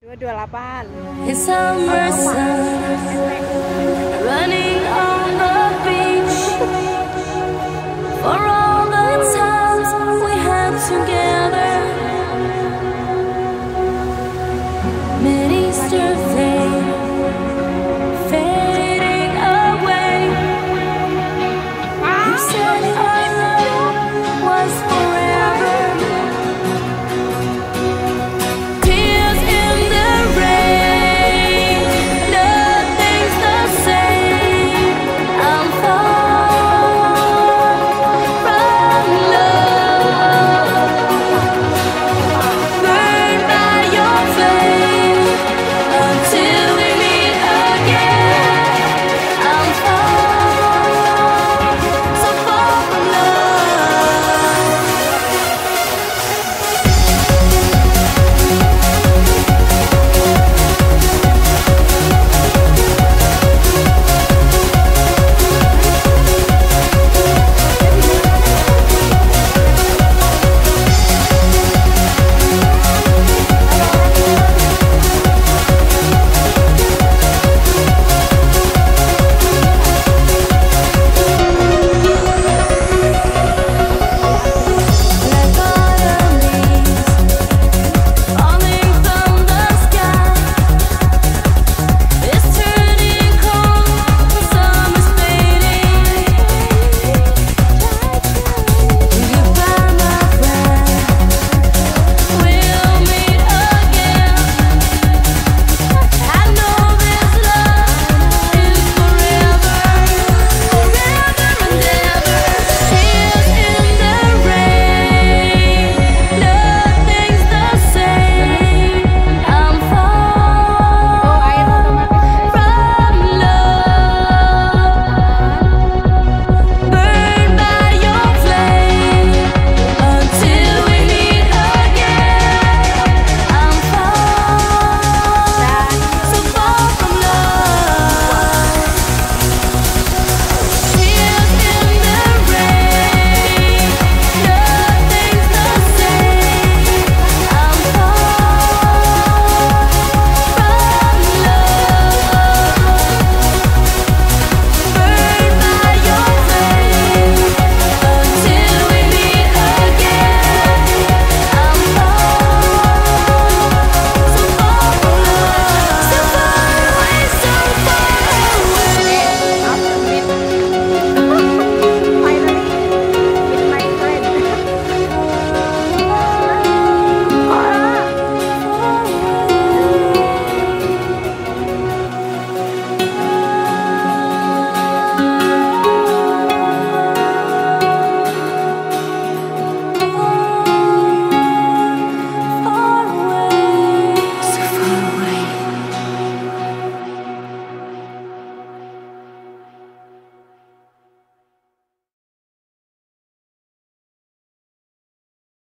dua It's delapan running on the